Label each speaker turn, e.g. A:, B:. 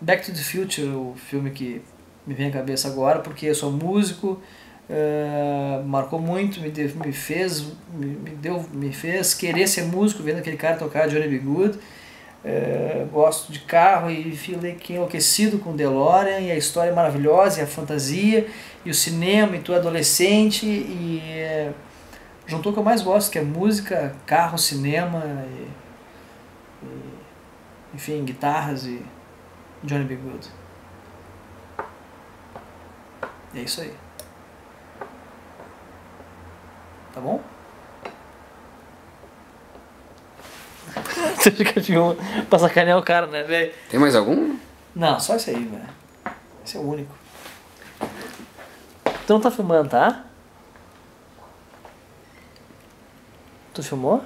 A: Back to the Future, o filme que me vem à cabeça agora, porque eu sou músico, uh, marcou muito, me, deu, me fez me, me, deu, me fez querer ser músico vendo aquele cara tocar Johnny B. Good. Uh, gosto de carro e fiquei enlouquecido com DeLorean e a história é maravilhosa e a fantasia e o cinema e tu adolescente e uh, juntou o que eu mais gosto que é música, carro, cinema e, e enfim, guitarras e Johnny B. Good. E é isso aí. Tá bom? Você fica de um pra sacanear o cara, né, velho?
B: Tem mais algum?
A: Não, só esse aí, velho. Esse é o único. Tu não tá filmando, tá? Tu filmou?